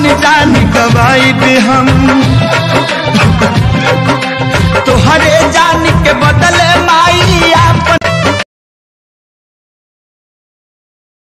जानी जानी कबाई हम। तोहरे जानी